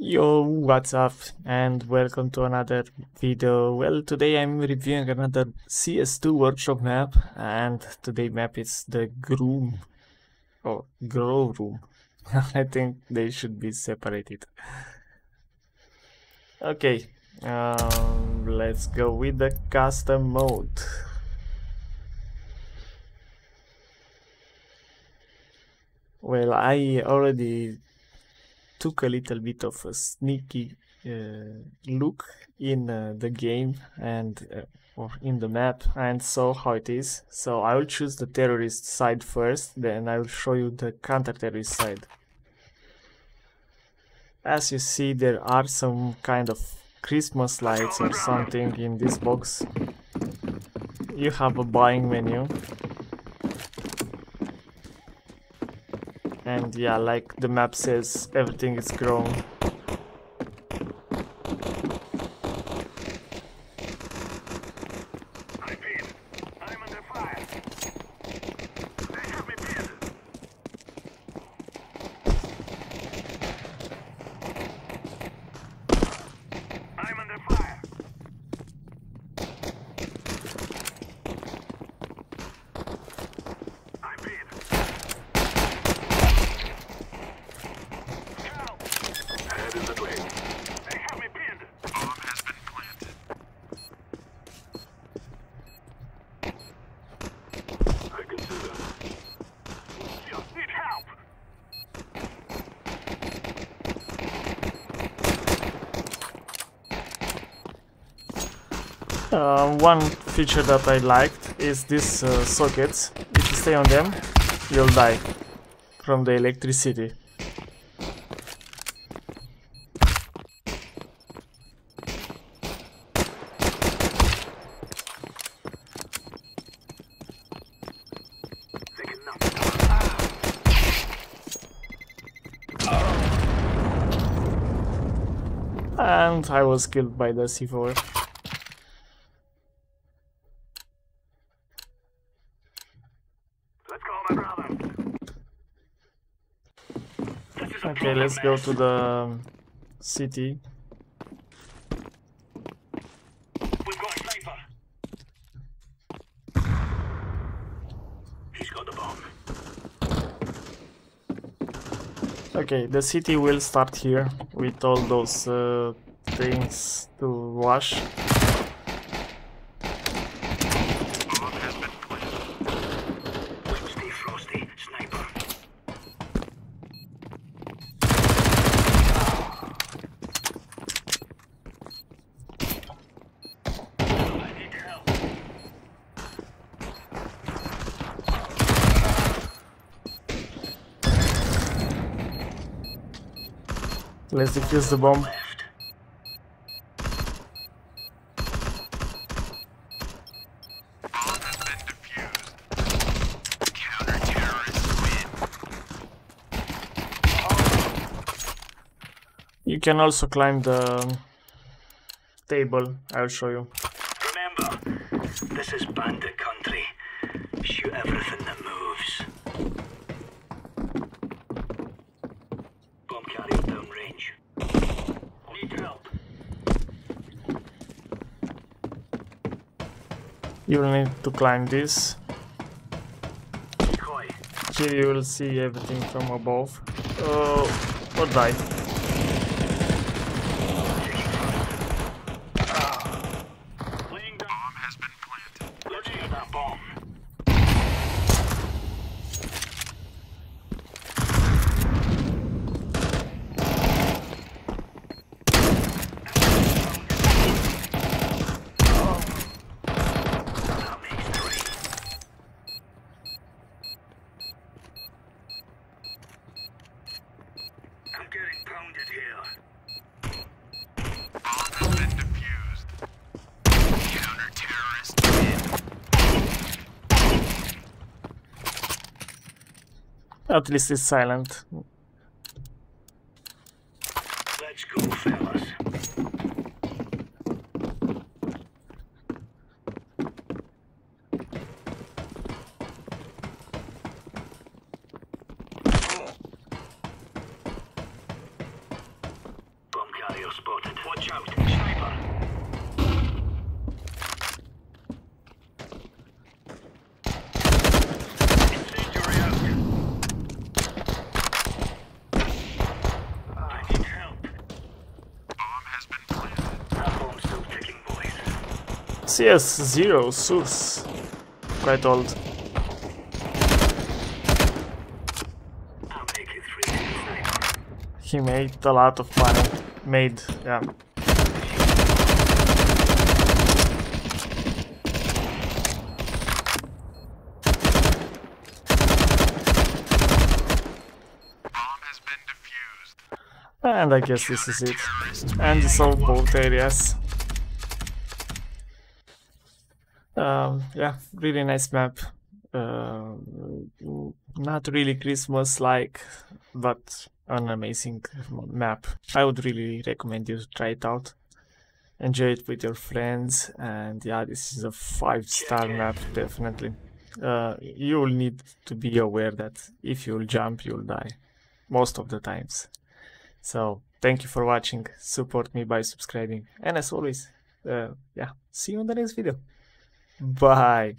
Yo, what's up and welcome to another video. Well, today I'm reviewing another CS2 workshop map and today map is the Groom or Grow Room. I think they should be separated. Okay, um, let's go with the custom mode. Well, I already took a little bit of a sneaky uh, look in uh, the game and uh, or in the map and saw how it is. So I will choose the terrorist side first, then I will show you the counter-terrorist side. As you see, there are some kind of Christmas lights or something in this box. You have a buying menu and yeah like the map says everything is grown Uh, one feature that I liked is these uh, sockets. If you stay on them, you'll die from the electricity. And I was killed by the C4. Okay, let's go to the city. We've got a sniper. He's got the bomb. Okay, the city will start here with all those uh, things to wash. Let's defuse the bomb. You can also climb the table, I'll show you. Remember, this is bandit country. Shoot everything that moves. You will need to climb this. Here you will see everything from above. Uh, or die At least it's silent. Let's go, fellas. Hostile spotted. Watch out. Sniper. CS0 Sus. Quite old. He made a lot of money. Made, yeah. And I guess this is it. And all both areas. Um, yeah, really nice map. Uh, not really Christmas like, but an amazing map. I would really recommend you to try it out. Enjoy it with your friends, and yeah, this is a five star map, definitely. Uh, you will need to be aware that if you'll jump, you'll die most of the times. So thank you for watching. Support me by subscribing, and as always, uh, yeah, see you in the next video. Bye.